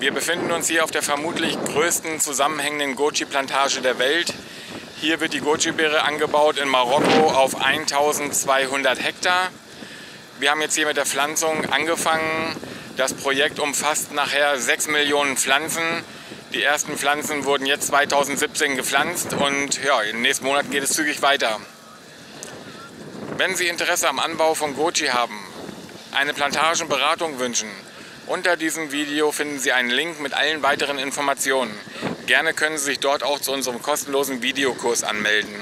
Wir befinden uns hier auf der vermutlich größten zusammenhängenden Goji-Plantage der Welt. Hier wird die Goji-Beere angebaut in Marokko auf 1200 Hektar. Wir haben jetzt hier mit der Pflanzung angefangen. Das Projekt umfasst nachher 6 Millionen Pflanzen. Die ersten Pflanzen wurden jetzt 2017 gepflanzt und ja, den nächsten Monaten geht es zügig weiter. Wenn Sie Interesse am Anbau von Goji haben, eine Plantagenberatung wünschen, unter diesem Video finden Sie einen Link mit allen weiteren Informationen. Gerne können Sie sich dort auch zu unserem kostenlosen Videokurs anmelden.